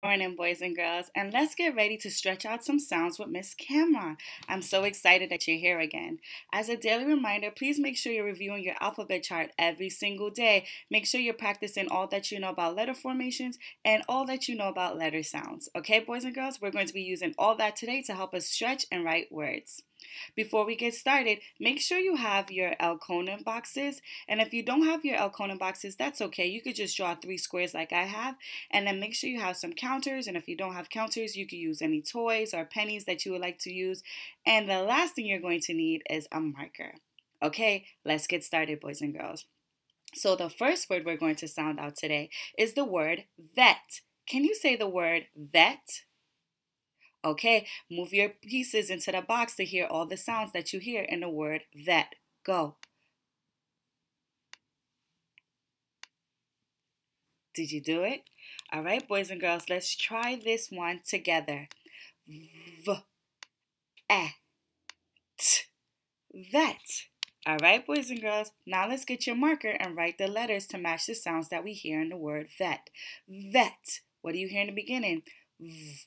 Morning, boys and girls, and let's get ready to stretch out some sounds with Miss Cameron. I'm so excited that you're here again. As a daily reminder, please make sure you're reviewing your alphabet chart every single day. Make sure you're practicing all that you know about letter formations and all that you know about letter sounds. Okay, boys and girls, we're going to be using all that today to help us stretch and write words. Before we get started, make sure you have your Elkonin boxes. And if you don't have your Elkonin boxes, that's okay. You could just draw three squares like I have. And then make sure you have some counters. And if you don't have counters, you could use any toys or pennies that you would like to use. And the last thing you're going to need is a marker. Okay, let's get started, boys and girls. So the first word we're going to sound out today is the word vet. Can you say the word vet? Okay, move your pieces into the box to hear all the sounds that you hear in the word vet. Go. Did you do it? All right, boys and girls, let's try this one together. V, e, t, vet. All right, boys and girls, now let's get your marker and write the letters to match the sounds that we hear in the word vet. Vet. What do you hear in the beginning? V,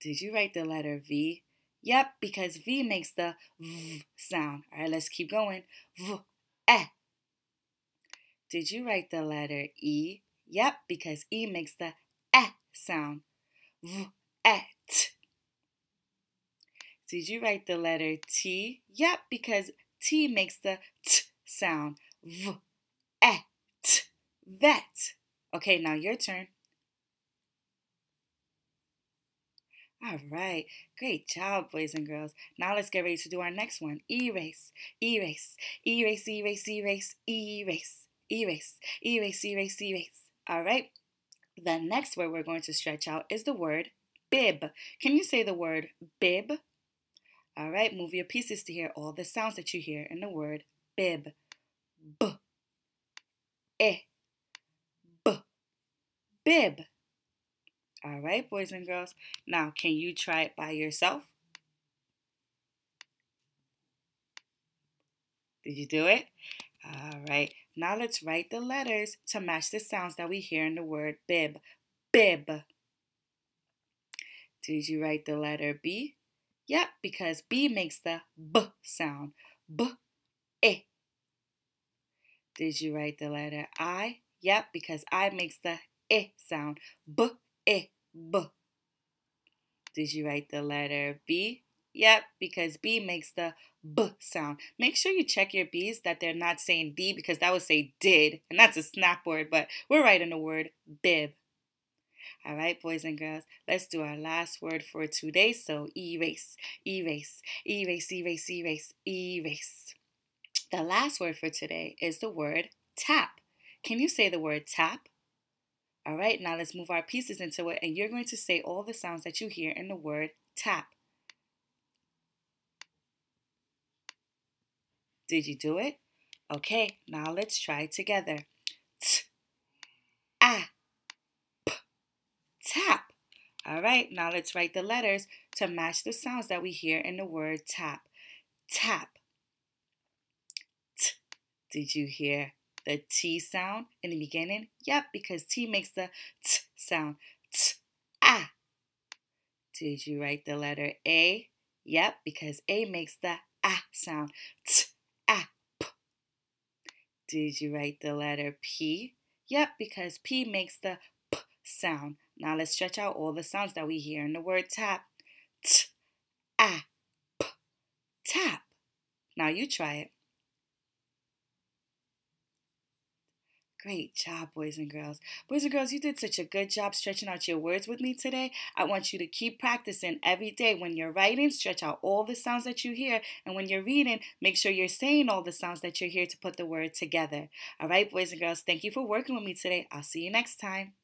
did you write the letter V? Yep, because V makes the V sound. All right, let's keep going. V, eh. Did you write the letter E? Yep, because E makes the eh sound. V, eh, t. Did you write the letter T? Yep, because T makes the t sound. V, eh, t. Vet. Okay, now your turn. All right, great job, boys and girls. Now let's get ready to do our next one. Erase, erase, erase, erase, erase, erase, erase, erase, erase, erase. All right, the next word we're going to stretch out is the word bib. Can you say the word bib? All right, move your pieces to hear all the sounds that you hear in the word bib. B, e, b, bib. All right, boys and girls. Now, can you try it by yourself? Did you do it? All right. Now let's write the letters to match the sounds that we hear in the word bib. Bib. Did you write the letter B? Yep, because B makes the B sound. B, E. Did you write the letter I? Yep, because I makes the E sound. B. B. Did you write the letter B? Yep, because B makes the B sound. Make sure you check your B's that they're not saying D because that would say did, and that's a snap word, but we're writing the word bib. All right, boys and girls, let's do our last word for today. So erase, erase, erase, erase, erase, erase. The last word for today is the word tap. Can you say the word tap? All right, now let's move our pieces into it, and you're going to say all the sounds that you hear in the word tap. Did you do it? Okay, now let's try together. T, a, p, tap. All right, now let's write the letters to match the sounds that we hear in the word tap. Tap. T. Did you hear the T sound in the beginning? Yep, because T makes the T sound. T, ah. Did you write the letter A? Yep, because A makes the ah sound. T, ah, p. Did you write the letter P? Yep, because P makes the p sound. Now let's stretch out all the sounds that we hear in the word tap. T, ah, p, tap. Now you try it. Great job, boys and girls. Boys and girls, you did such a good job stretching out your words with me today. I want you to keep practicing every day. When you're writing, stretch out all the sounds that you hear. And when you're reading, make sure you're saying all the sounds that you hear to put the word together. All right, boys and girls, thank you for working with me today. I'll see you next time.